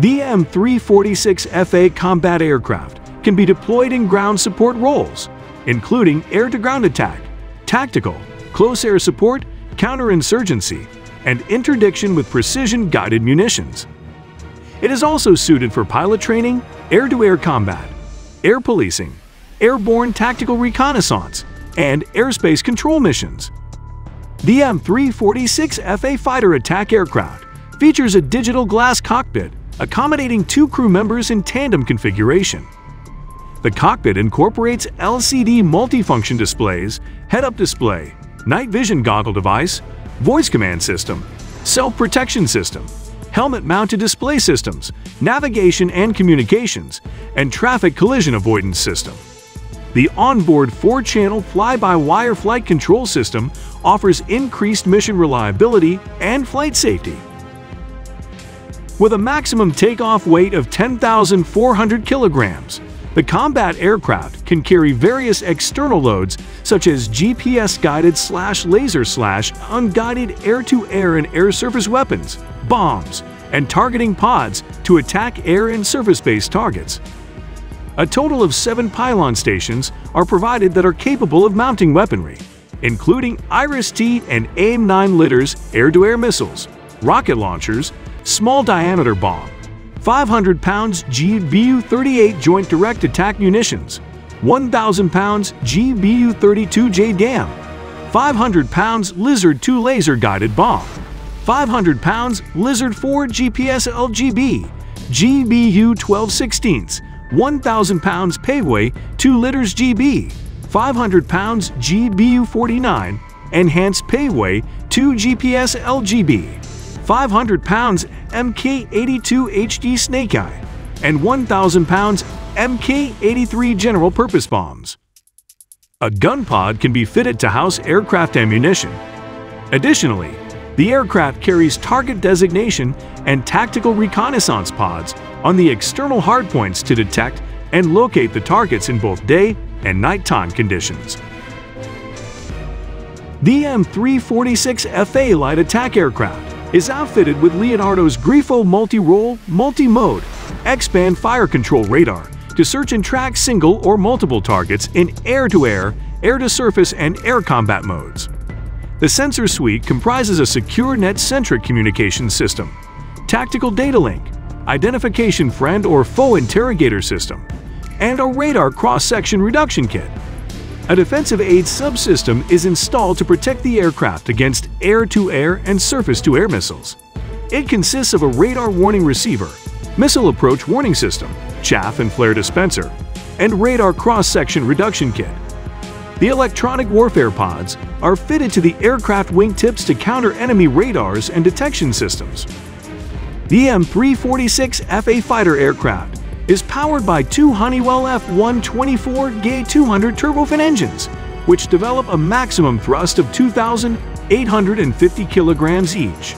The M346FA combat aircraft can be deployed in ground support roles, including air-to-ground attack, tactical, close air support, counterinsurgency, and interdiction with precision-guided munitions. It is also suited for pilot training, air-to-air combat, air policing, airborne tactical reconnaissance, and airspace control missions. The M346FA fighter attack aircraft features a digital glass cockpit accommodating two crew members in tandem configuration. The cockpit incorporates LCD multifunction displays, head-up display, night vision goggle device, voice command system, self-protection system, helmet-mounted display systems, navigation and communications, and traffic collision avoidance system. The onboard 4-channel fly-by-wire flight control system offers increased mission reliability and flight safety. With a maximum takeoff weight of 10,400 kilograms, the combat aircraft can carry various external loads such as GPS-guided slash laser slash unguided air-to-air and air-surface weapons, bombs, and targeting pods to attack air and surface-based targets. A total of seven pylon stations are provided that are capable of mounting weaponry, including IRIS-T and AIM-9 Litters air-to-air missiles, rocket launchers, small diameter bomb, 500 pounds GBU-38 Joint Direct Attack munitions, 1,000 pounds GBU-32 JDAM, 500 pounds Lizard 2 laser guided bomb, 500 pounds Lizard 4 GPS LGB, GBU-12 16 1,000 pounds Paveway 2 liters GB, 500 pounds GBU-49 Enhanced Paveway 2 GPS LGB, 500 pounds MK82 HD Snake Eye, and 1,000 pounds MK83 General Purpose Bombs. A gun pod can be fitted to house aircraft ammunition. Additionally, the aircraft carries target designation and tactical reconnaissance pods on the external hardpoints to detect and locate the targets in both day and nighttime conditions. The M346FA light attack aircraft is outfitted with Leonardo's Grifo multi-role, multi-mode, X-band fire control radar to search and track single or multiple targets in air-to-air, air-to-surface, and air combat modes. The sensor suite comprises a secure net-centric communication system, tactical data link, identification friend or foe interrogator system, and a radar cross-section reduction kit. A defensive aid subsystem is installed to protect the aircraft against air-to-air and surface-to-air missiles. It consists of a radar warning receiver, missile approach warning system, chaff and flare dispenser, and radar cross-section reduction kit. The electronic warfare pods are fitted to the aircraft wingtips to counter enemy radars and detection systems. The M346FA fighter aircraft is powered by two Honeywell F124 GA200 turbofan engines, which develop a maximum thrust of 2,850 kilograms each.